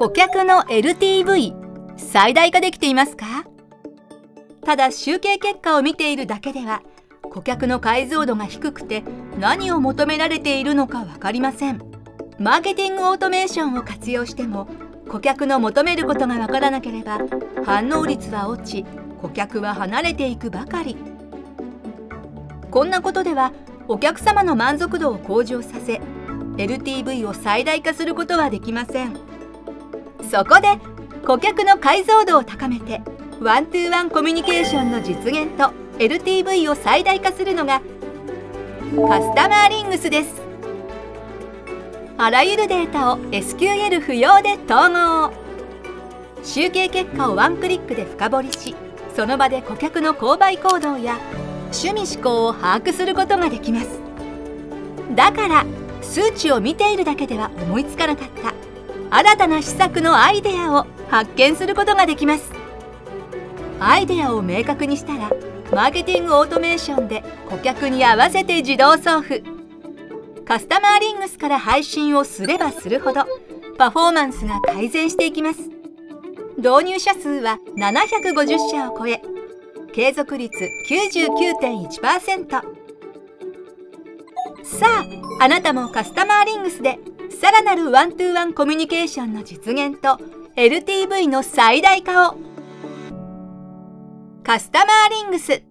顧客の LTV 最大化できていますか？ただ集計結果を見ているだけでは顧客の解像度が低くて何を求められているのか分かりません。マーケティングオートメーションを活用しても顧客の求めることが分からなければ反応率は落ち顧客は離れていくばかり。こんなことではお客様の満足度を向上させ LTV を最大化することはできません。そこで顧客の解像度を高めてワントゥーワンコミュニケーションの実現と LTV を最大化するのがカスタマーリングスです。あらゆるデータを SQL 不要で統合。集計結果をワンクリックで深掘りしその場で顧客の購買行動や趣味思考を把握することができます。だから数値を見ているだけでは思いつかなかった。新たな施策のアイデアを発見することができます。アイデアを明確にしたらマーケティングオートメーションで顧客に合わせて自動送付。カスタマーリングスから配信をすればするほどパフォーマンスが改善していきます。導入者数は750社を超え継続率99.1%さああなたもカスタマーリングスでさらなるワントゥーワンコミュニケーションの実現と LTV の最大化を。カスタマーリングス。